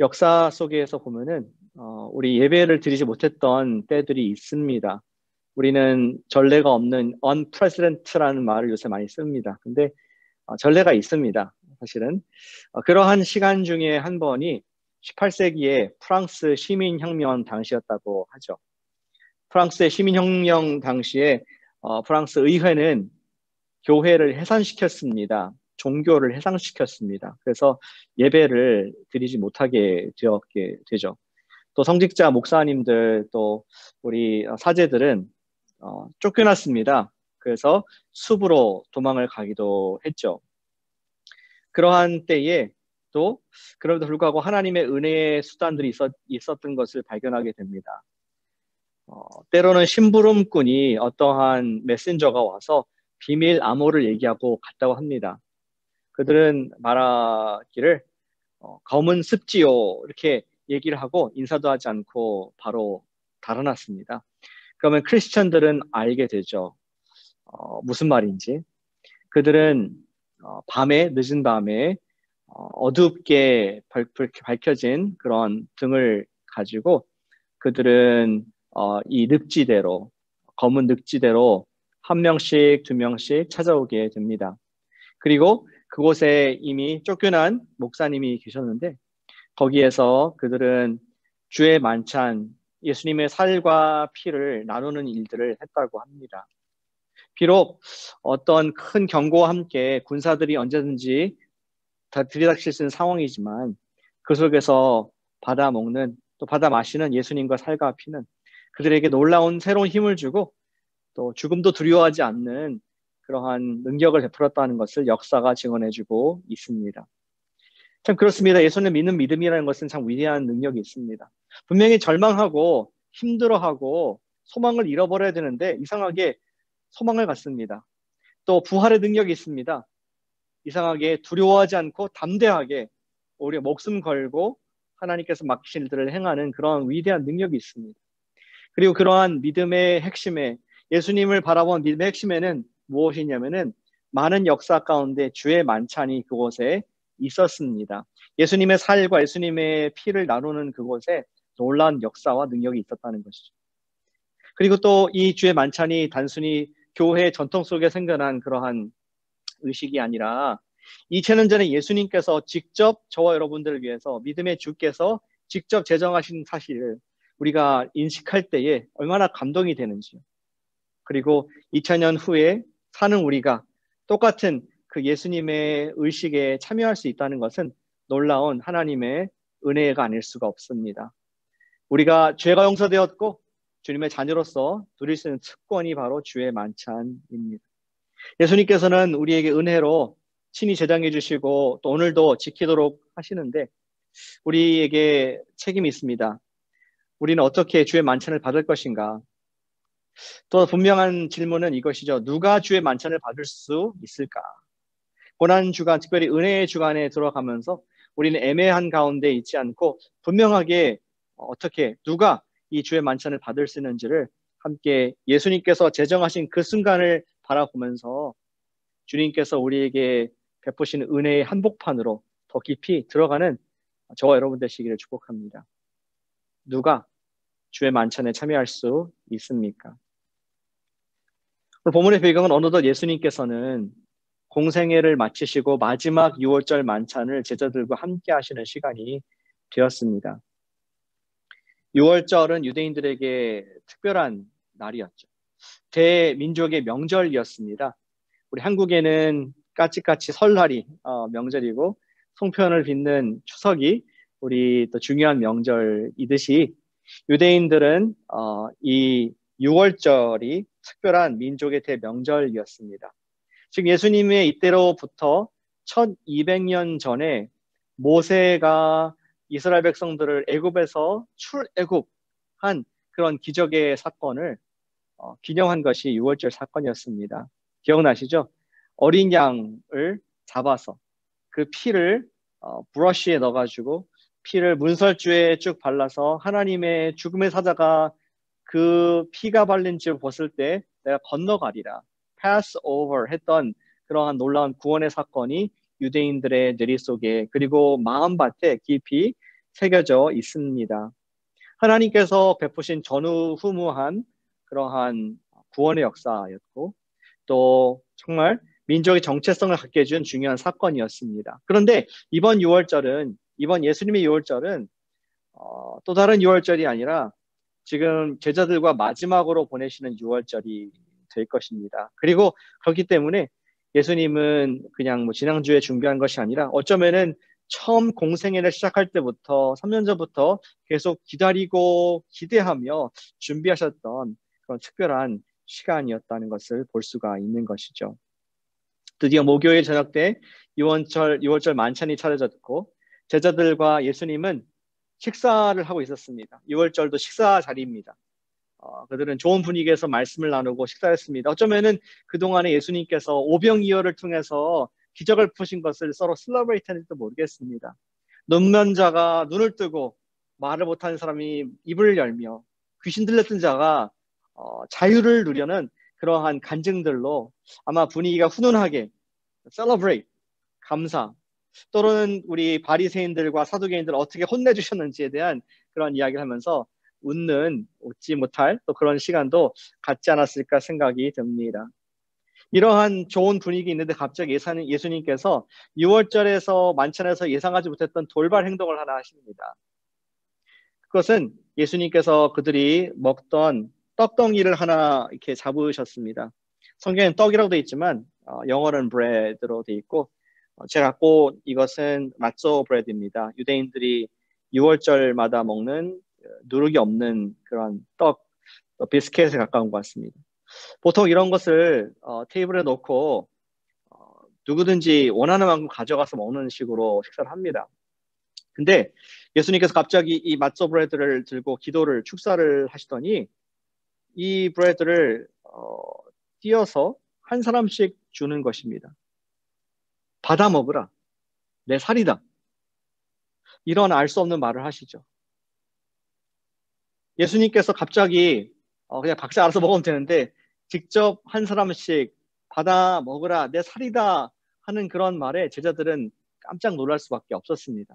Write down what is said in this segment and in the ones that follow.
역사 속에서 보면은 어, 우리 예배를 드리지 못했던 때들이 있습니다. 우리는 전례가 없는 unprecedent라는 말을 요새 많이 씁니다. 근데 어, 전례가 있습니다. 사실은 어, 그러한 시간 중에 한 번이 18세기의 프랑스 시민혁명 당시였다고 하죠. 프랑스의 시민혁명 당시에 어, 프랑스 의회는 교회를 해산시켰습니다. 종교를 해상시켰습니다. 그래서 예배를 드리지 못하게 되었게 되죠. 또 성직자 목사님들 또 우리 사제들은 어, 쫓겨났습니다. 그래서 숲으로 도망을 가기도 했죠. 그러한 때에 또 그럼에도 불구하고 하나님의 은혜의 수단들이 있었, 있었던 것을 발견하게 됩니다. 어, 때로는 심부름꾼이 어떠한 메신저가 와서 비밀 암호를 얘기하고 갔다고 합니다. 그들은 말하기를 어, 검은 습지요 이렇게 얘기를 하고 인사도 하지 않고 바로 달아났습니다. 그러면 크리스천들은 알게 되죠. 어, 무슨 말인지. 그들은 어, 밤에 늦은 밤에 어, 어둡게 밝, 밝혀진 그런 등을 가지고 그들은 어, 이 늪지대로 검은 늪지대로 한 명씩 두 명씩 찾아오게 됩니다. 그리고 그곳에 이미 쫓겨난 목사님이 계셨는데 거기에서 그들은 주의 만찬, 예수님의 살과 피를 나누는 일들을 했다고 합니다. 비록 어떤 큰 경고와 함께 군사들이 언제든지 다 들이닥칠 수 있는 상황이지만 그 속에서 받아 먹는 또 받아 마시는 예수님과 살과 피는 그들에게 놀라운 새로운 힘을 주고 또 죽음도 두려워하지 않는 그러한 능력을 베풀었다는 것을 역사가 증언해주고 있습니다. 참 그렇습니다. 예수님 믿는 믿음이라는 것은 참 위대한 능력이 있습니다. 분명히 절망하고 힘들어하고 소망을 잃어버려야 되는데 이상하게 소망을 갖습니다. 또 부활의 능력이 있습니다. 이상하게 두려워하지 않고 담대하게 우리 목숨 걸고 하나님께서 맡기신 일들을 행하는 그런 위대한 능력이 있습니다. 그리고 그러한 믿음의 핵심에 예수님을 바라본 믿음의 핵심에는 무엇이냐면은 많은 역사 가운데 주의 만찬이 그곳에 있었습니다. 예수님의 살과 예수님의 피를 나누는 그곳에 놀라운 역사와 능력이 있었다는 것이죠. 그리고 또 이 주의 만찬이 단순히 교회 전통 속에 생겨난 그러한 의식이 아니라 2000년 전에 예수님께서 직접 저와 여러분들을 위해서 믿음의 주께서 직접 제정하신 사실을 우리가 인식할 때에 얼마나 감동이 되는지요. 그리고 2000년 후에 사는 우리가 똑같은 그 예수님의 의식에 참여할 수 있다는 것은 놀라운 하나님의 은혜가 아닐 수가 없습니다. 우리가 죄가 용서되었고 주님의 자녀로서 누릴 수 있는 특권이 바로 주의 만찬입니다. 예수님께서는 우리에게 은혜로 친히 제장해 주시고 또 오늘도 지키도록 하시는데 우리에게 책임이 있습니다. 우리는 어떻게 주의 만찬을 받을 것인가? 또 분명한 질문은 이것이죠. 누가 주의 만찬을 받을 수 있을까? 고난 주간, 특별히 은혜의 주간에 들어가면서 우리는 애매한 가운데 있지 않고 분명하게 어떻게 누가 이 주의 만찬을 받을 수 있는지를 함께 예수님께서 제정하신 그 순간을 바라보면서 주님께서 우리에게 베푸시는 은혜의 한복판으로 더 깊이 들어가는 저와 여러분 되시기를 축복합니다. 누가 주의 만찬에 참여할 수 있습니까? 본문의 배경은 어느덧 예수님께서는 공생애를 마치시고 마지막 6월절 만찬을 제자들과 함께 하시는 시간이 되었습니다. 6월절은 유대인들에게 특별한 날이었죠. 대민족의 명절이었습니다. 우리 한국에는 까치까치 설날이 어, 명절이고 송편을 빚는 추석이 우리 또 중요한 명절이듯이 유대인들은 어, 이 6월절이 특별한 민족의 대명절이었습니다. 즉 예수님의 이때로부터 1200년 전에 모세가 이스라엘 백성들을 애굽에서 출애굽한 그런 기적의 사건을 어, 기념한 것이 6월절 사건이었습니다. 기억나시죠? 어린 양을 잡아서 그 피를 어, 브러쉬에 넣어가지고 피를 문설주에 쭉 발라서 하나님의 죽음의 사자가 그 피가 발린 집을 벗을 때 내가 건너가리라. pass over 했던 그러한 놀라운 구원의 사건이 유대인들의 뇌리 속에 그리고 마음밭에 깊이 새겨져 있습니다. 하나님께서 베푸신 전후후무한 그러한 구원의 역사였고 또 정말 민족의 정체성을 갖게 해준 중요한 사건이었습니다. 그런데 이번 6월절은 이번 예수님의 6월절은 어, 또 다른 6월절이 아니라 지금 제자들과 마지막으로 보내시는 6월절이 될 것입니다. 그리고 그렇기 때문에 예수님은 그냥 뭐 지난주에 준비한 것이 아니라 어쩌면은 처음 공생애를 시작할 때부터 3년 전부터 계속 기다리고 기대하며 준비하셨던 그런 특별한 시간이었다는 것을 볼 수가 있는 것이죠. 드디어 목요일 저녁 때 6월절, 6월절 만찬이 차려졌고 제자들과 예수님은 식사를 하고 있었습니다. 6월절도 식사 자리입니다. 어, 그들은 좋은 분위기에서 말씀을 나누고 식사했습니다. 어쩌면은 그동안에 예수님께서 오병이어를 통해서 기적을 푸신 것을 서로 슬러브레이트 했는지도 모르겠습니다. 눈면 자가 눈을 뜨고 말을 못하는 사람이 입을 열며 귀신 들렸던 자가 어, 자유를 누려는 그러한 간증들로 아마 분위기가 훈훈하게 celebrate 감사 또는 우리 바리새인들과 사두개인들 어떻게 혼내주셨는지에 대한 그런 이야기를 하면서 웃는 웃지 못할 또 그런 시간도 갖지 않았을까 생각이 듭니다. 이러한 좋은 분위기 있는데 갑자기 예사님, 예수님께서 6월절에서 만찬에서 예상하지 못했던 돌발 행동을 하나 하십니다. 그것은 예수님께서 그들이 먹던 떡덩이를 하나 이렇게 잡으셨습니다. 성경엔 떡이라고 되어 있지만 어, 영어는 bread로 되어 있고 어, 제가 갖고 이것은 마조 브레드입니다. 유대인들이 6월절마다 먹는 누룩이 없는 그런 떡, 비스켓에 가까운 것 같습니다. 보통 이런 것을 어, 테이블에 놓고 어, 누구든지 원하는 만큼 가져가서 먹는 식으로 식사를 합니다. 근데 예수님께서 갑자기 이 맛조 브레드를 들고 기도를 축사를 하시더니 이 브레드를 어, 띄어서 한 사람씩 주는 것입니다. 받아 먹으라. 내 살이다. 이런 알 수 없는 말을 하시죠. 예수님께서 갑자기 어, 그냥 각자 알아서 먹으면 되는데 직접 한 사람씩 받아 먹으라 내 살이다 하는 그런 말에 제자들은 깜짝 놀랄 수밖에 없었습니다.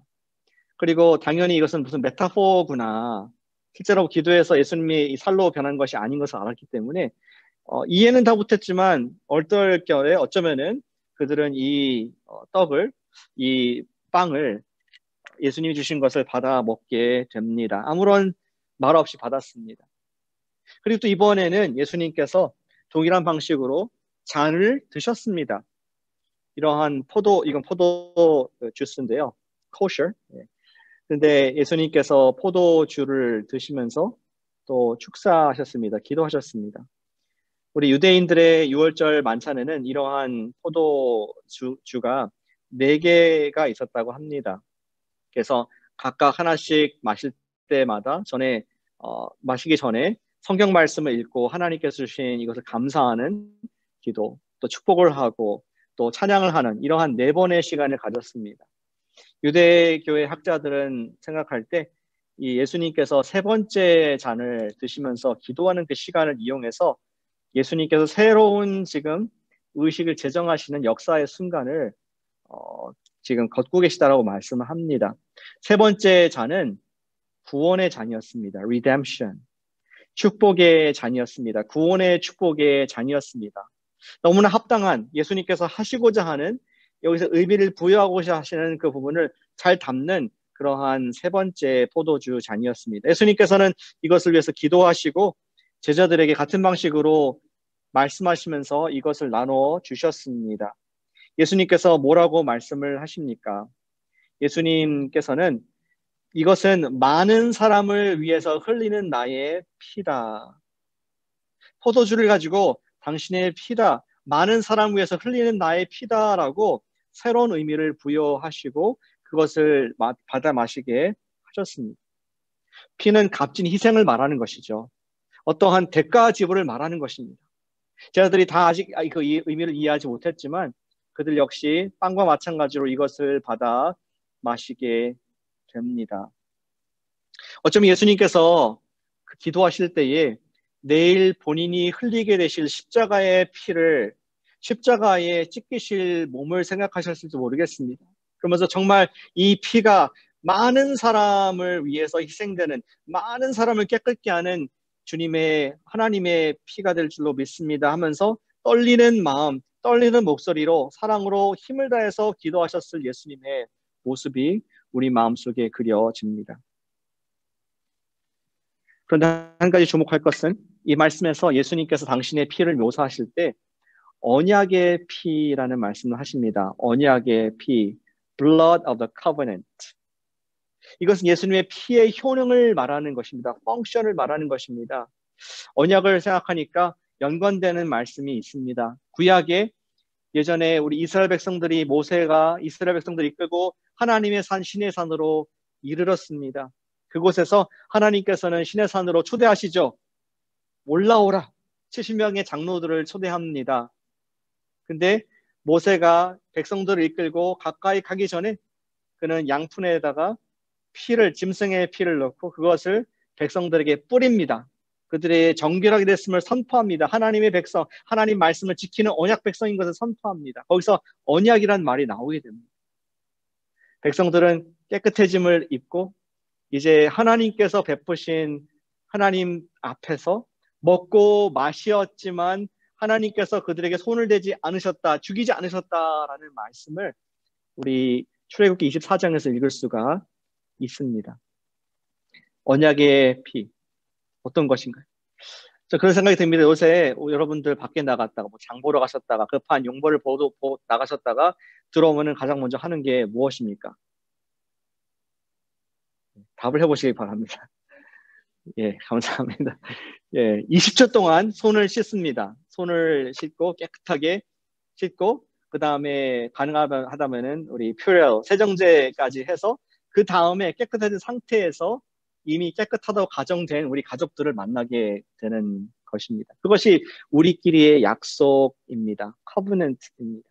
그리고 당연히 이것은 무슨 메타포구나. 실제로 기도에서 예수님이 이 살로 변한 것이 아닌 것을 알았기 때문에 어, 이해는 다 못했지만 얼떨결에 어쩌면은 그들은 이 어, 떡을 이 빵을 예수님이 주신 것을 받아 먹게 됩니다. 아무런 말 없이 받았습니다. 그리고 또 이번에는 예수님께서 동일한 방식으로 잔을 드셨습니다. 이러한 포도, 이건 포도 주스인데요. 코셔. 네. 근데 예수님께서 포도주를 드시면서 또 축사하셨습니다. 기도하셨습니다. 우리 유대인들의 6월절 만찬에는 이러한 포도주가 4개가 있었다고 합니다. 그래서 각각 하나씩 마실 때마다 전에 어, 마시기 전에 성경 말씀을 읽고 하나님께서 주신 이것을 감사하는 기도, 또 축복을 하고 또 찬양을 하는 이러한 네 번의 시간을 가졌습니다. 유대교의 학자들은 생각할 때 이 예수님께서 세 번째 잔을 드시면서 기도하는 그 시간을 이용해서 예수님께서 새로운 지금 의식을 제정하시는 역사의 순간을 어, 지금 걷고 계시다라고 말씀을 합니다. 세 번째 잔은 구원의 잔이었습니다. redemption. 축복의 잔이었습니다. 구원의 축복의 잔이었습니다. 너무나 합당한 예수님께서 하시고자 하는 여기서 의미를 부여하고자 하시는 그 부분을 잘 담는 그러한 세 번째 포도주 잔이었습니다. 예수님께서는 이것을 위해서 기도하시고 제자들에게 같은 방식으로 말씀하시면서 이것을 나눠 주셨습니다. 예수님께서 뭐라고 말씀을 하십니까? 예수님께서는 이것은 많은 사람을 위해서 흘리는 나의 피다. 포도주를 가지고 당신의 피다. 많은 사람 위해서 흘리는 나의 피다라고 새로운 의미를 부여하시고 그것을 받아 마시게 하셨습니다. 피는 값진 희생을 말하는 것이죠. 어떠한 대가 지불을 말하는 것입니다. 제자들이 다 아직 그 의미를 이해하지 못했지만 그들 역시 빵과 마찬가지로 이것을 받아 마시게 됩니다. 어쩌면 예수님께서 그 기도하실 때에 내일 본인이 흘리게 되실 십자가의 피를 십자가에 찢기실 몸을 생각하셨을지 모르겠습니다. 그러면서 정말 이 피가 많은 사람을 위해서 희생되는 많은 사람을 깨끗게 하는 주님의 하나님의 피가 될 줄로 믿습니다 하면서 떨리는 마음, 떨리는 목소리로 사랑으로 힘을 다해서 기도하셨을 예수님의 모습이 우리 마음속에 그려집니다. 그런데 한 가지 주목할 것은 이 말씀에서 예수님께서 당신의 피를 묘사하실 때 언약의 피라는 말씀을 하십니다. 언약의 피, blood of the covenant. 이것은 예수님의 피의 효능을 말하는 것입니다. 펑션을 말하는 것입니다. 언약을 생각하니까 연관되는 말씀이 있습니다. 구약에 예전에 우리 이스라엘 백성들이 모세가 이스라엘 백성들이 이끌고 하나님의 산 신의 산으로 이르렀습니다. 그곳에서 하나님께서는 신의 산으로 초대하시죠. 올라오라. 70명의 장로들을 초대합니다. 근데 모세가 백성들을 이끌고 가까이 가기 전에 그는 양푼에다가 피를 짐승의 피를 넣고 그것을 백성들에게 뿌립니다. 그들의 정결하게 됐음을 선포합니다. 하나님의 백성, 하나님 말씀을 지키는 언약 백성인 것을 선포합니다. 거기서 언약이란 말이 나오게 됩니다. 백성들은 깨끗해짐을 입고 이제 하나님께서 베푸신 하나님 앞에서 먹고 마시었지만 하나님께서 그들에게 손을 대지 않으셨다, 죽이지 않으셨다라는 말씀을 우리 출애굽기 24장에서 읽을 수가 있습니다. 언약의 피 어떤 것인가요? 저 그런 생각이 듭니다. 요새 여러분들 밖에 나갔다가 뭐 장 보러 가셨다가 급한 용보를 보도 보 나가셨다가 들어오면은 가장 먼저 하는 게 무엇입니까? 답을 해보시기 바랍니다. 예, 감사합니다. 예, 20초 동안 손을 씻습니다. 손을 씻고 깨끗하게 씻고 그 다음에 가능하다면은 우리 퓨레 세정제까지 해서 그 다음에 깨끗해진 상태에서 이미 깨끗하다고 가정된 우리 가족들을 만나게 되는 것입니다. 그것이 우리끼리의 약속입니다. 커브넌트입니다.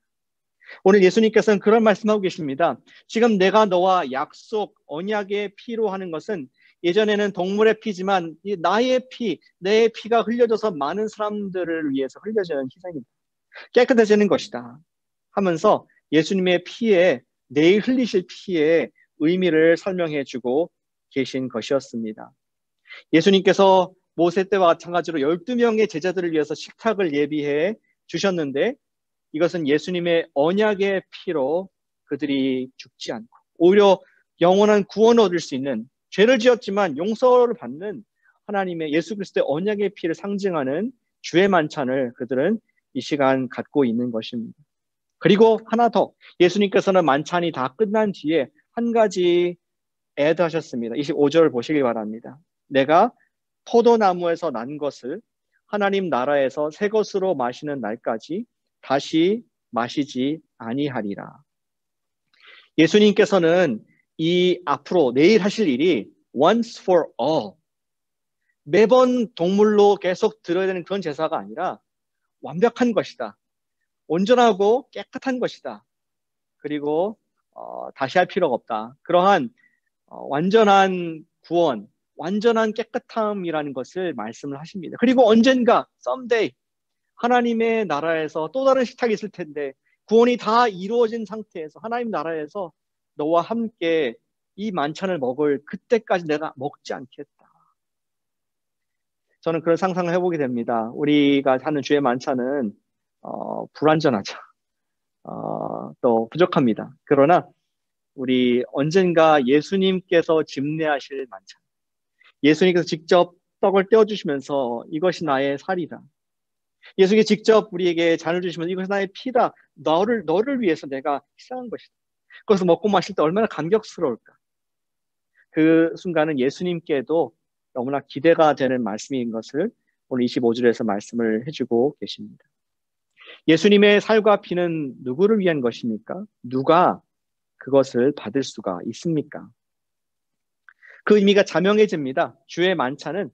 오늘 예수님께서는 그런 말씀하고 계십니다. 지금 내가 너와 약속, 언약의 피로 하는 것은 예전에는 동물의 피지만 나의 피, 내 피가 흘려져서 많은 사람들을 위해서 흘려지는 희생입니다. 깨끗해지는 것이다. 하면서 예수님의 피에 내일 흘리실 피에 의미를 설명해 주고 계신 것이었습니다. 예수님께서 모세 때와 마찬가지로 12명의 제자들을 위해서 식탁을 예비해 주셨는데 이것은 예수님의 언약의 피로 그들이 죽지 않고 오히려 영원한 구원을 얻을 수 있는 죄를 지었지만 용서를 받는 하나님의 예수 그리스도의 언약의 피를 상징하는 주의 만찬을 그들은 이 시간 갖고 있는 것입니다. 그리고 하나 더 예수님께서는 만찬이 다 끝난 뒤에 한 가지 애드하셨습니다. 25절 보시기 바랍니다. 내가 포도나무에서 난 것을 하나님 나라에서 새 것으로 마시는 날까지 다시 마시지 아니하리라. 예수님께서는 이 앞으로 내일 하실 일이 once for all 매번 동물로 계속 들어야 되는 그런 제사가 아니라 완벽한 것이다. 온전하고 깨끗한 것이다. 그리고 어, 다시 할 필요가 없다. 그러한 어, 완전한 구원, 완전한 깨끗함이라는 것을 말씀을 하십니다. 그리고 언젠가 someday 하나님의 나라에서 또 다른 식탁이 있을 텐데 구원이 다 이루어진 상태에서 하나님 나라에서 너와 함께 이 만찬을 먹을 그때까지 내가 먹지 않겠다. 저는 그런 상상을 해보게 됩니다. 우리가 하는 주의 만찬은 어, 불완전하죠. 어, 또 부족합니다. 그러나 우리 언젠가 예수님께서 집례하실 만찬, 예수님께서 직접 떡을 떼어주시면서 이것이 나의 살이다. 예수님이 직접 우리에게 잔을 주시면서 이것이 나의 피다. 너를 너를 위해서 내가 희생한 것이다. 그것을 먹고 마실 때 얼마나 감격스러울까. 그 순간은 예수님께도 너무나 기대가 되는 말씀인 것을 오늘 25절에서 말씀을 해주고 계십니다. 예수님의 살과 피는 누구를 위한 것입니까? 누가 그것을 받을 수가 있습니까? 그 의미가 자명해집니다. 주의 만찬은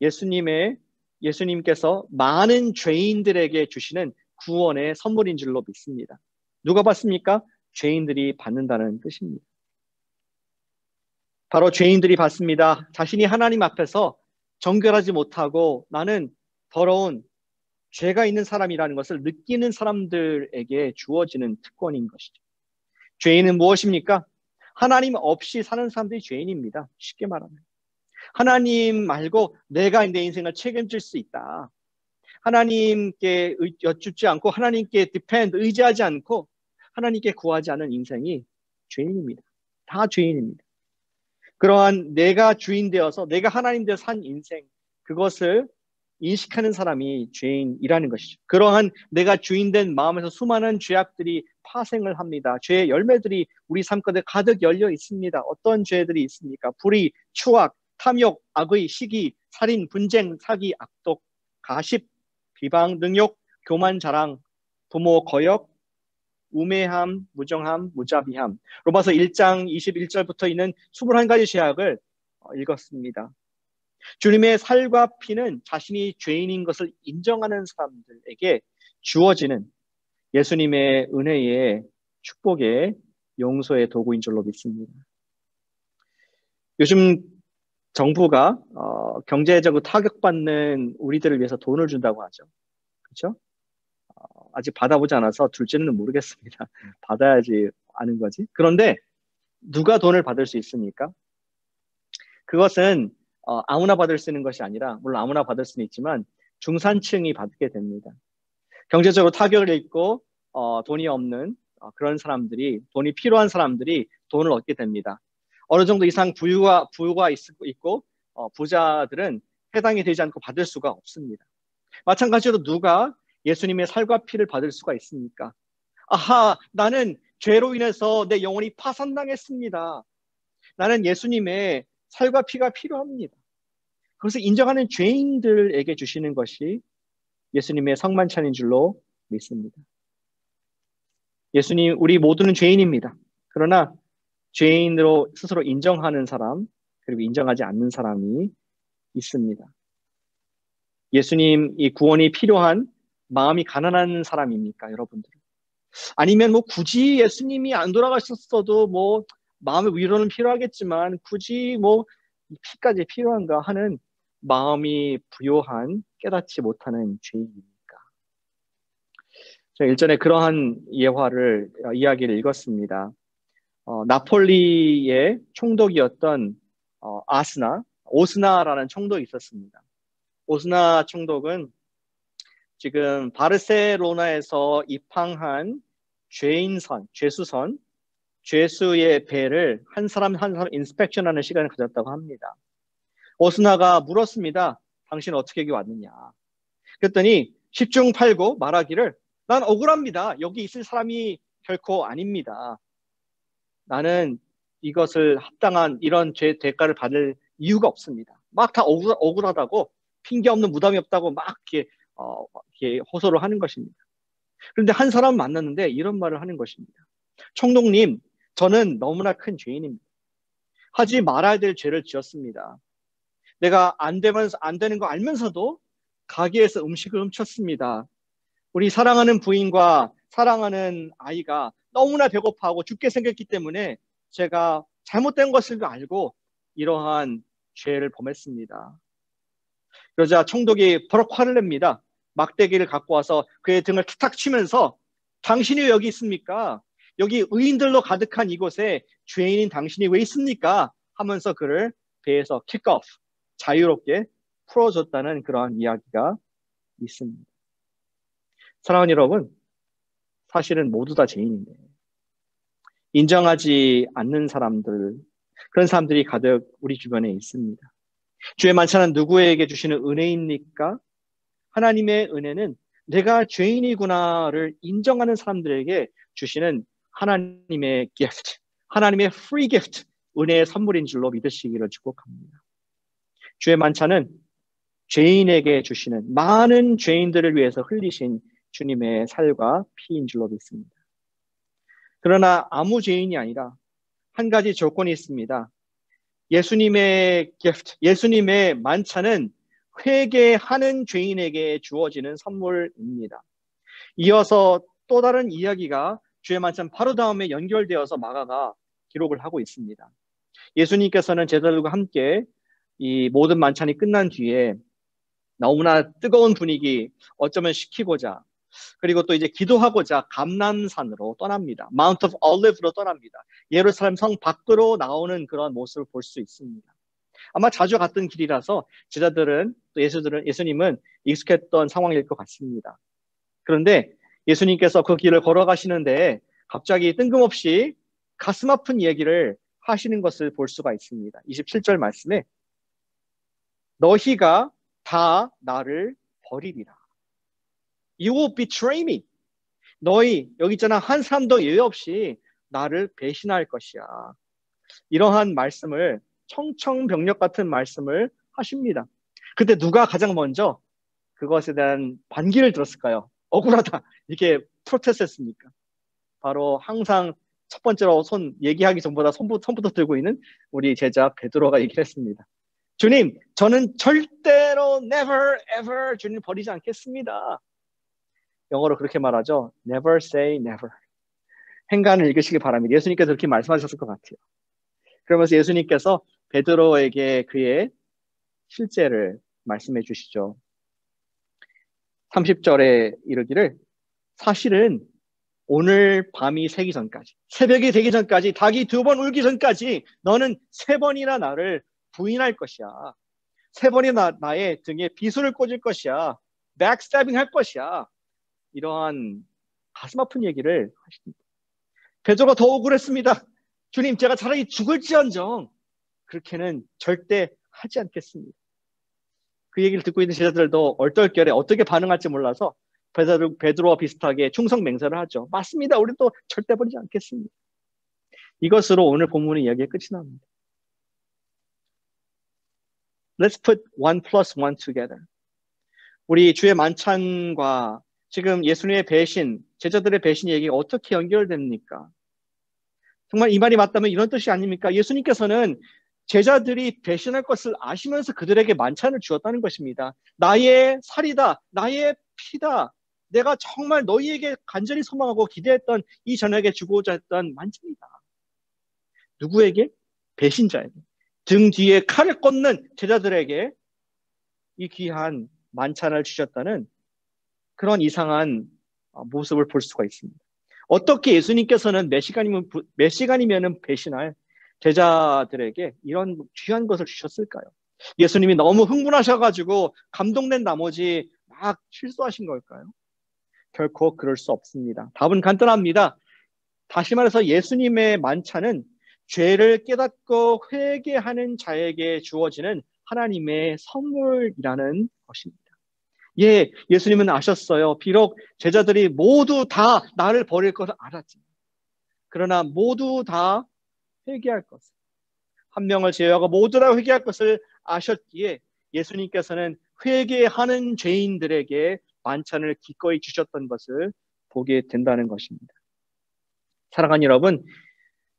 예수님의 예수님께서 많은 죄인들에게 주시는 구원의 선물인 줄로 믿습니다. 누가 받습니까? 죄인들이 받는다는 뜻입니다. 바로 죄인들이 받습니다. 자신이 하나님 앞에서 정결하지 못하고 나는 더러운 죄가 있는 사람이라는 것을 느끼는 사람들에게 주어지는 특권인 것이죠. 죄인은 무엇입니까? 하나님 없이 사는 사람들이 죄인입니다. 쉽게 말하면. 하나님 말고 내가 내 인생을 책임질 수 있다. 하나님께 여쭙지 않고 하나님께 depend 의지하지 않고 하나님께 구하지 않은 인생이 죄인입니다. 다 죄인입니다. 그러한 내가 주인 되어서 내가 하나님 되어 산 인생 그것을 인식하는 사람이 죄인이라는 것이죠. 그러한 내가 주인된 마음에서 수많은 죄악들이 파생을 합니다. 죄의 열매들이 우리 삶 가운데 가득 열려 있습니다. 어떤 죄들이 있습니까? 불의, 추악, 탐욕, 악의, 시기, 살인, 분쟁, 사기, 악독, 가십, 비방, 능욕, 교만, 자랑, 부모, 거역, 우매함, 무정함, 무자비함. 로마서 1장 21절부터 있는 21가지 죄악을 어, 읽었습니다. 주님의 살과 피는 자신이 죄인인 것을 인정하는 사람들에게 주어지는 예수님의 은혜의 축복의 용서의 도구인 줄로 믿습니다. 요즘 정부가 어, 경제적으로 타격받는 우리들을 위해서 돈을 준다고 하죠. 그렇죠? 어, 아직 받아보지 않아서 둘째는 모르겠습니다. 받아야지 아는 거지. 그런데 누가 돈을 받을 수 있습니까? 그것은 어, 아무나 받을 수 있는 것이 아니라 물론 아무나 받을 수는 있지만 중산층이 받게 됩니다. 경제적으로 타격을 입고 어, 돈이 없는 어, 그런 사람들이 돈이 필요한 사람들이 돈을 얻게 됩니다. 어느 정도 이상 부유가 부유가 있 고 어, 부자들은 해당이 되지 않고 받을 수가 없습니다. 마찬가지로 누가 예수님의 살과 피를 받을 수가 있습니까? 아하, 나는 죄로 인해서 내 영혼이 파산당했습니다. 나는 예수님의 살과 피가 필요합니다. 그것을 인정하는 죄인들에게 주시는 것이 예수님의 성만찬인 줄로 믿습니다. 예수님, 우리 모두는 죄인입니다. 그러나 죄인으로 스스로 인정하는 사람, 그리고 인정하지 않는 사람이 있습니다. 예수님 이 구원이 필요한 마음이 가난한 사람입니까, 여러분들? 아니면 뭐 굳이 예수님이 안 돌아가셨어도 뭐 마음의 위로는 필요하겠지만 굳이 뭐 피까지 필요한가 하는 마음이 부요한 깨닫지 못하는 죄인입니까? 제가 일전에 그러한 예화를 어, 이야기를 읽었습니다. 어, 나폴리의 총독이었던 어, 아스나, 오스나라는 총독이 있었습니다. 오스나 총독은 지금 바르셀로나에서 입항한 죄인선, 죄수선, 죄수의 배를 한 사람 한 사람 인스펙션하는 시간을 가졌다고 합니다. 오스나가 물었습니다. 당신 어떻게 여기 왔느냐? 그랬더니 10중 8구 말하기를 난 억울합니다. 여기 있을 사람이 결코 아닙니다. 나는 이것을 합당한 이런 죄 대가를 받을 이유가 없습니다. 막 다 억울, 억울하다고 핑계 없는 무덤이 없다고 막 이렇게, 어, 이렇게 호소를 하는 것입니다. 그런데 한 사람 만났는데 이런 말을 하는 것입니다. 총독님, 저는 너무나 큰 죄인입니다. 하지 말아야 될 죄를 지었습니다. 내가 안 되면서 안 되는 거 알면서도 가게에서 음식을 훔쳤습니다. 우리 사랑하는 부인과 사랑하는 아이가 너무나 배고파하고 죽게 생겼기 때문에 제가 잘못된 것을 알고 이러한 죄를 범했습니다. 그러자 총독이 버럭 화를 냅니다. 막대기를 갖고 와서 그의 등을 탁탁 치면서 당신이 왜 여기 있습니까? 여기 의인들로 가득한 이곳에 죄인인 당신이 왜 있습니까? 하면서 그를 배에서 킥오프 자유롭게 풀어줬다는 그러한 이야기가 있습니다. 사랑하는 여러분, 사실은 모두 다 죄인인데 인정하지 않는 사람들, 그런 사람들이 가득 우리 주변에 있습니다. 주의 만찬은 누구에게 주시는 은혜입니까? 하나님의 은혜는 내가 죄인이구나를 인정하는 사람들에게 주시는 하나님의 gift, 하나님의 free gift, 은혜의 선물인 줄로 믿으시기를 축복합니다. 주의 만찬은 죄인에게 주시는 많은 죄인들을 위해서 흘리신 주님의 살과 피인 줄로 믿습니다. 그러나 아무 죄인이 아니라 한 가지 조건이 있습니다. 예수님의 기프트, 예수님의 만찬은 회개하는 죄인에게 주어지는 선물입니다. 이어서 또 다른 이야기가 주의 만찬 바로 다음에 연결되어서 마가가 기록을 하고 있습니다. 예수님께서는 제자들과 함께 이 모든 만찬이 끝난 뒤에 너무나 뜨거운 분위기 어쩌면 식히고자 그리고 또 이제 기도하고자 감람산으로 떠납니다. Mount of Olive로 떠납니다. 예루살렘 성 밖으로 나오는 그런 모습을 볼 수 있습니다. 아마 자주 갔던 길이라서 제자들은 또 예수들은 예수님은 익숙했던 상황일 것 같습니다. 그런데 예수님께서 그 길을 걸어가시는데 갑자기 뜬금없이 가슴 아픈 얘기를 하시는 것을 볼 수가 있습니다. 27절 말씀에 너희가 다 나를 버리리라. You will betray me. 너희 여기 있잖아 한 사람도 예외 없이 나를 배신할 것이야. 이러한 말씀을 청청병력 같은 말씀을 하십니다. 그때 누가 가장 먼저 그것에 대한 반기를 들었을까요? 억울하다 이렇게 프로테스트했습니까? 바로 항상 첫 번째로 손 얘기하기 전보다 손부, 손부터 들고 있는 우리 제자 베드로가 얘기를 했습니다. 주님, 저는 절대로 never ever 주님 버리지 않겠습니다. 영어로 그렇게 말하죠. Never say never. 행간을 읽으시기 바랍니다. 예수님께서 그렇게 말씀하셨을 것 같아요. 그러면서 예수님께서 베드로에게 그의 실제를 말씀해 주시죠. 30절에 이르기를 사실은 오늘 밤이 새기 전까지 새벽이 되기 전까지 닭이 두 번 울기 전까지 너는 세 번이나 나를 부인할 것이야. 세 번이나 나의 등에 비수를 꽂을 것이야. 백스타빙 할 것이야. 이러한 가슴 아픈 얘기를 하십니다. 베드로가 더 억울했습니다. 주님, 제가 차라리 죽을지언정 그렇게는 절대 하지 않겠습니다. 그 얘기를 듣고 있는 제자들도 얼떨결에 어떻게 반응할지 몰라서 베드로, 베드로와 비슷하게 충성 맹세를 하죠. 맞습니다. 우리도 절대 버리지 않겠습니다. 이것으로 오늘 본문의 이야기가 끝이 납니다. Let's put one plus one together. 우리 주의 만찬과 지금 예수님의 배신, 제자들의 배신 얘기가 어떻게 연결됩니까? 정말 이 말이 맞다면 이런 뜻이 아닙니까? 예수님께서는 제자들이 배신할 것을 아시면서 그들에게 만찬을 주었다는 것입니다. 나의 살이다, 나의 피다. 내가 정말 너희에게 간절히 소망하고 기대했던 이 저녁에 주고자 했던 만찬이다. 누구에게? 배신자에게. 등 뒤에 칼을 꽂는 제자들에게 이 귀한 만찬을 주셨다는 그런 이상한 어, 모습을 볼 수가 있습니다. 어떻게 예수님께서는 몇 시간이면 몇 시간이면은 배신할 제자들에게 이런 귀한 것을 주셨을까요? 예수님이 너무 흥분하셔가지고 감동된 나머지 막 실수하신 걸까요? 결코 그럴 수 없습니다. 답은 간단합니다. 다시 말해서 예수님의 만찬은 죄를 깨닫고 회개하는 자에게 주어지는 하나님의 선물이라는 것입니다. 예, 예수님은 아셨어요. 비록 제자들이 모두 다 나를 버릴 것을 알았지. 그러나 모두 다 회개할 것을 한 명을 제외하고 모두 다 회개할 것을 아셨기에 예수님께서는 회개하는 죄인들에게 만찬을 기꺼이 주셨던 것을 보게 된다는 것입니다. 사랑하는 여러분,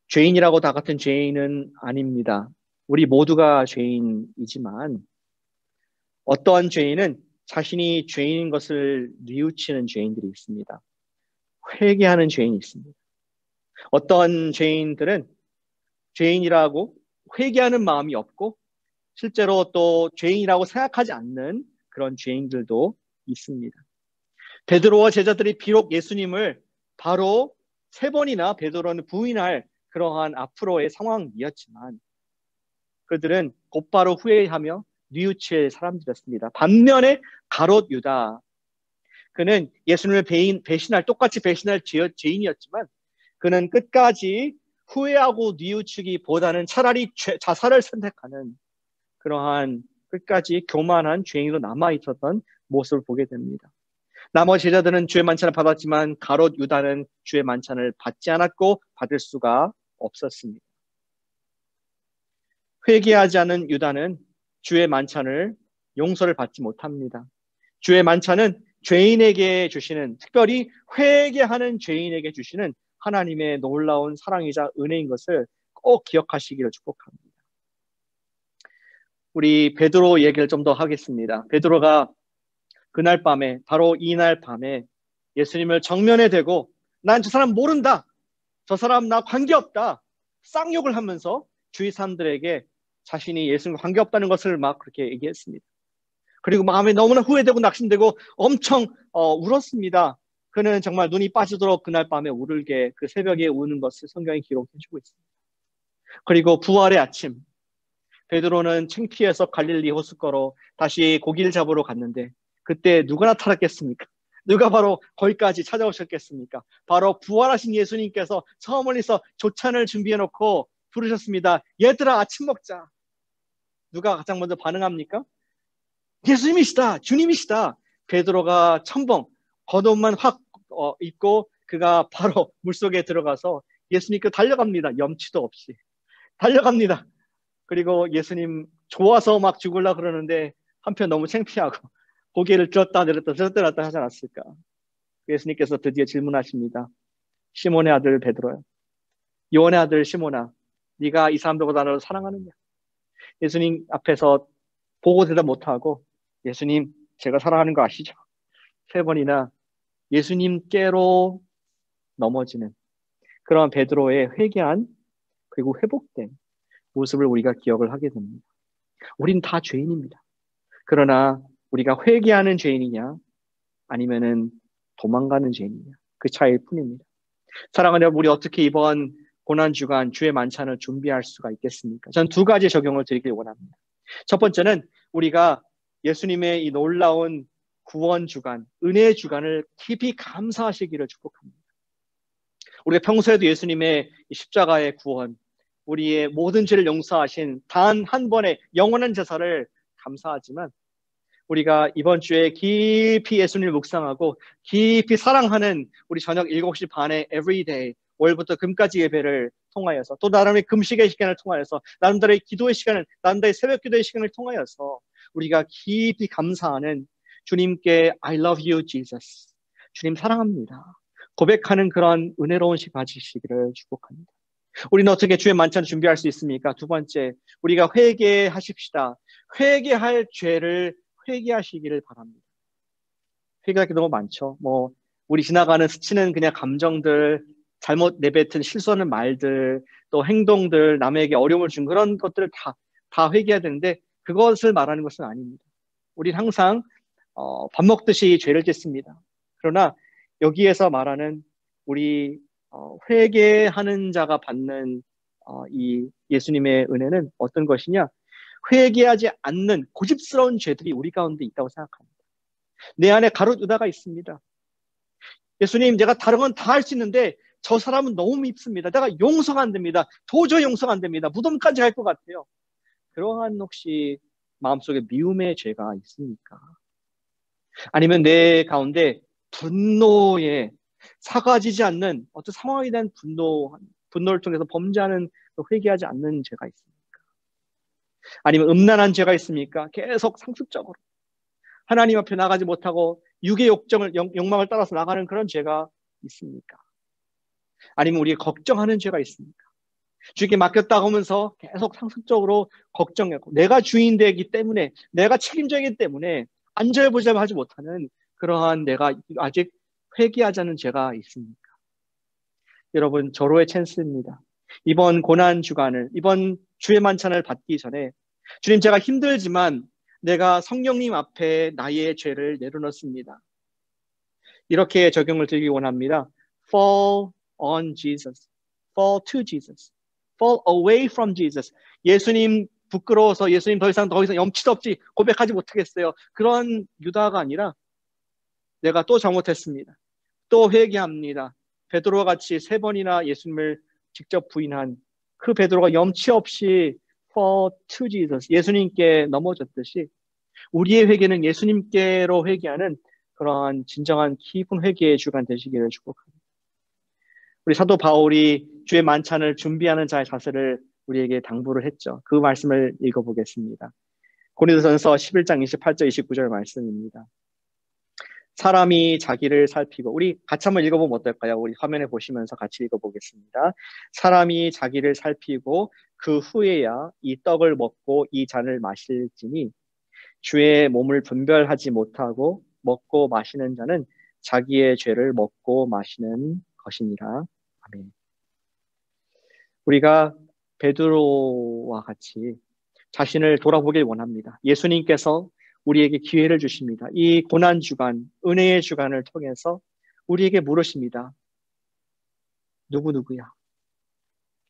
죄인이라고 다 같은 죄인은 아닙니다. 우리 모두가 죄인이지만 어떠한 죄인은 자신이 죄인인 것을 뉘우치는 죄인들이 있습니다. 회개하는 죄인이 있습니다. 어떠한 죄인들은 죄인이라고 회개하는 마음이 없고 실제로 또 죄인이라고 생각하지 않는 그런 죄인들도 있습니다. 베드로와 제자들이 비록 예수님을 바로 세 번이나 베드로는 부인할 그러한 앞으로의 상황이었지만 그들은 곧바로 후회하며 뉘우칠 사람들이었습니다. 반면에 가롯 유다 그는 예수님을 배인, 배신할 똑같이 배신할 죄인이었지만 그는 끝까지 후회하고 뉘우치기보다는 차라리 죄, 자살을 선택하는 그러한 끝까지 교만한 죄인으로 남아 있었던 모습을 보게 됩니다. 나머지 제자들은 주의 만찬을 받았지만 가롯 유다는 주의 만찬을 받지 않았고 받을 수가 없었습니다. 회개하지 않은 유다는 주의 만찬을 용서를 받지 못합니다. 주의 만찬은 죄인에게 주시는 특별히 회개하는 죄인에게 주시는 하나님의 놀라운 사랑이자 은혜인 것을 꼭 기억하시기를 축복합니다. 우리 베드로 얘기를 좀 더 하겠습니다. 베드로가 그날 밤에 바로 이날 밤에 예수님을 정면에 대고 난 저 사람 모른다. 저 사람 나 관계없다. 쌍욕을 하면서 주위 사람들에게 자신이 예수님과 관계없다는 것을 막 그렇게 얘기했습니다. 그리고 마음에 너무나 후회되고 낙심되고 엄청 어, 울었습니다. 그는 정말 눈이 빠지도록 그날 밤에 울게 그 새벽에 우는 것을 성경이 기록해주고 있습니다. 그리고 부활의 아침 베드로는 창피해서 갈릴리 호숫가로 다시 고기를 잡으러 갔는데 그때 누가 나타났겠습니까? 누가 바로 거기까지 찾아오셨겠습니까? 바로 부활하신 예수님께서 저 멀리서 조찬을 준비해 놓고 부르셨습니다. 얘들아 아침 먹자. 누가 가장 먼저 반응합니까? 예수님이시다. 주님이시다. 베드로가 첨벙 겉옷만 확 어, 입고 그가 바로 물속에 들어가서 예수님께 달려갑니다. 염치도 없이. 달려갑니다. 그리고 예수님 좋아서 막 죽을라 그러는데 한편 너무 창피하고 고개를 들었다 내렸다 들었다 내렸다 하지 않았을까? 예수님께서 드디어 질문하십니다. 시몬의 아들 베드로야. 요한의 아들 시몬아, 네가 이 사람들보다 나를 사랑하느냐? 예수님 앞에서 보고 대답 못하고 예수님 제가 사랑하는 거 아시죠? 세 번이나 예수님께로 넘어지는 그런 베드로의 회개한 그리고 회복된 모습을 우리가 기억을 하게 됩니다. 우린 다 죄인입니다. 그러나 우리가 회개하는 죄인이냐 아니면은 도망가는 죄인이냐 그 차이일 뿐입니다. 사랑하는 여러분 우리 어떻게 이번 고난 주간 주의 만찬을 준비할 수가 있겠습니까? 전 두 가지 적용을 드리길 원합니다. 첫 번째는 우리가 예수님의 이 놀라운 구원 주간, 은혜 주간을 깊이 감사하시기를 축복합니다. 우리가 평소에도 예수님의 십자가의 구원, 우리의 모든 죄를 용서하신 단 한 번의 영원한 제사를 감사하지만 우리가 이번 주에 깊이 예수님을 묵상하고 깊이 사랑하는 우리 저녁 7시 반에 everyday 월부터 금까지 예배를 통하여서 또 나름의 금식의 시간을 통하여서 나름대로의 기도의 시간을 나름대로의 새벽 기도의 시간을 통하여서 우리가 깊이 감사하는 주님께 I love you Jesus 주님 사랑합니다 고백하는 그런 은혜로운 시 가지시기를 축복합니다. 우리는 어떻게 주의 만찬을 준비할 수 있습니까? 두 번째, 우리가 회개하십시다. 회개할 죄를 회개하시기를 바랍니다. 회개할 게 너무 많죠. 뭐 우리 지나가는 스치는 그냥 감정들, 잘못 내뱉은 실수하는 말들, 또 행동들, 남에게 어려움을 준 그런 것들을 다, 다 회개해야 되는데 그것을 말하는 것은 아닙니다. 우리는 항상 어, 밥 먹듯이 죄를 짓습니다. 그러나 여기에서 말하는 우리 어, 회개하는 자가 받는 어, 이 예수님의 은혜는 어떤 것이냐? 회개하지 않는 고집스러운 죄들이 우리 가운데 있다고 생각합니다. 내 안에 가롯 유다가 있습니다. 예수님, 내가 다른 건 다 할 수 있는데 저 사람은 너무 밉습니다. 내가 용서가 안 됩니다. 도저히 용서가 안 됩니다. 무덤까지 갈 것 같아요. 그러한 혹시 마음속에 미움의 죄가 있습니까? 아니면 내 가운데 분노에 사과지지 않는 어떤 상황에 대한 분노, 분노를 통해서 범죄하는 회개하지 않는 죄가 있습니까? 아니면 음란한 죄가 있습니까? 계속 상습적으로 하나님 앞에 나가지 못하고 육의 욕정을 욕망을 따라서 나가는 그런 죄가 있습니까? 아니면 우리 걱정하는 죄가 있습니까? 주께 맡겼다고 하면서 계속 상습적으로 걱정하고 내가 주인 되기 때문에 내가 책임져야기 때문에 안절부절 하지 못하는 그러한 내가 아직 회개하자는 죄가 있습니까? 여러분 절호의 찬스입니다. 이번 고난 주간을 이번 주의 만찬을 받기 전에 주님 제가 힘들지만 내가 성령님 앞에 나의 죄를 내려놓습니다. 이렇게 적용을 드리기 원합니다. Fall on Jesus. Fall to Jesus. Fall away from Jesus. 예수님 부끄러워서 예수님 더 이상 더 이상 염치도 없지 고백하지 못하겠어요. 그런 유다가 아니라 내가 또 잘못했습니다. 또 회개합니다. 베드로와 같이 세 번이나 예수님을 직접 부인한 그 베드로가 염치 없이 for to Jesus 예수님께 넘어졌듯이 우리의 회개는 예수님께로 회개하는 그러한 진정한 깊은 회개의 주간 되시기를 축복합니다. 우리 사도 바울이 주의 만찬을 준비하는 자의 자세를 우리에게 당부를 했죠. 그 말씀을 읽어보겠습니다. 고린도전서 11장 28절 29절 말씀입니다. 사람이 자기를 살피고 우리 같이 한번 읽어보면 어떨까요? 우리 화면에 보시면서 같이 읽어보겠습니다. 사람이 자기를 살피고 그 후에야 이 떡을 먹고 이 잔을 마실지니 주의 몸을 분별하지 못하고 먹고 마시는 자는 자기의 죄를 먹고 마시는 것이니라. 아멘. 우리가 베드로와 같이 자신을 돌아보길 원합니다. 예수님께서 우리에게 기회를 주십니다. 이 고난 주간, 은혜의 주간을 통해서 우리에게 물으십니다. 누구 누구야?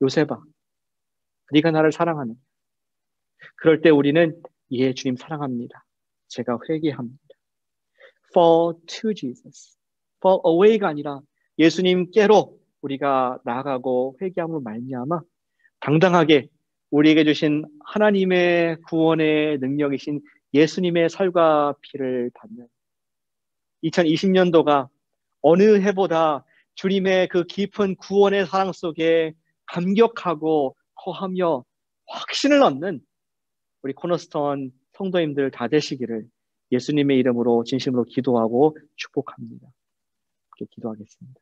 요셉아, 네가 나를 사랑하는? 그럴 때 우리는 예, 주님 사랑합니다. 제가 회개합니다. For to Jesus. For away가 아니라 예수님께로 우리가 나아가고 회개함으로 말미암아 당당하게 우리에게 주신 하나님의 구원의 능력이신 예수님의 살과 피를 받는 2020년도가 어느 해보다 주님의 그 깊은 구원의 사랑 속에 감격하고 거하며 확신을 얻는 우리 코너스톤 성도님들 다 되시기를 예수님의 이름으로 진심으로 기도하고 축복합니다. 이렇게 기도하겠습니다.